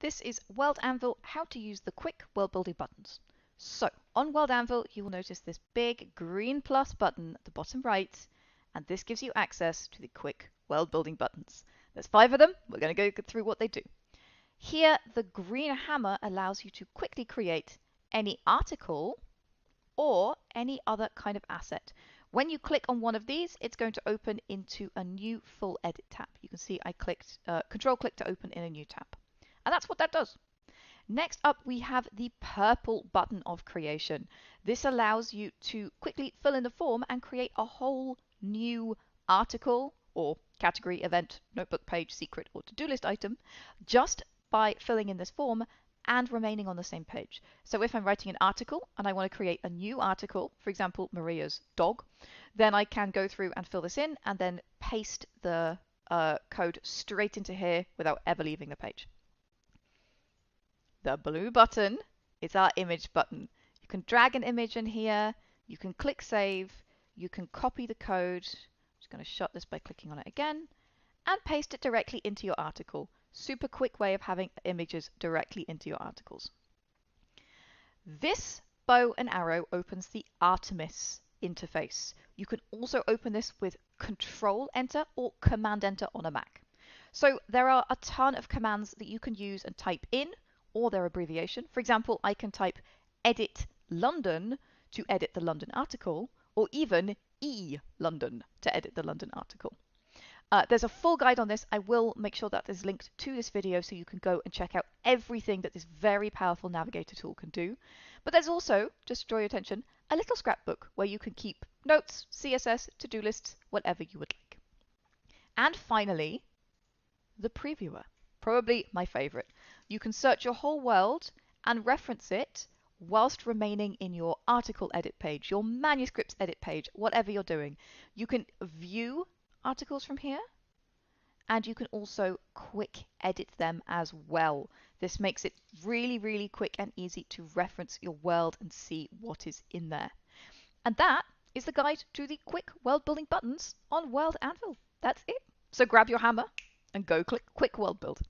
This is World Anvil, how to use the quick world building buttons. So on World Anvil, you will notice this big green plus button at the bottom right, and this gives you access to the quick world building buttons. There's five of them. We're going to go through what they do. Here, the green hammer allows you to quickly create any article or any other kind of asset. When you click on one of these, it's going to open into a new full edit tab. You can see I clicked uh, control click to open in a new tab. And that's what that does. Next up, we have the purple button of creation. This allows you to quickly fill in the form and create a whole new article or category, event, notebook page, secret, or to-do list item just by filling in this form and remaining on the same page. So if I'm writing an article and I want to create a new article, for example, Maria's dog, then I can go through and fill this in and then paste the uh, code straight into here without ever leaving the page. The blue button is our image button. You can drag an image in here, you can click save, you can copy the code. I'm just going to shut this by clicking on it again and paste it directly into your article. Super quick way of having images directly into your articles. This bow and arrow opens the Artemis interface. You can also open this with Control Enter or Command Enter on a Mac. So there are a ton of commands that you can use and type in or their abbreviation. For example, I can type edit London to edit the London article, or even e London to edit the London article. Uh, there's a full guide on this. I will make sure that is linked to this video so you can go and check out everything that this very powerful navigator tool can do. But there's also, just to draw your attention, a little scrapbook where you can keep notes, CSS, to-do lists, whatever you would like. And finally, the previewer probably my favorite. You can search your whole world and reference it whilst remaining in your article edit page, your manuscripts edit page, whatever you're doing. You can view articles from here and you can also quick edit them as well. This makes it really, really quick and easy to reference your world and see what is in there. And that is the guide to the quick world building buttons on World Anvil. That's it. So grab your hammer and go click quick world build.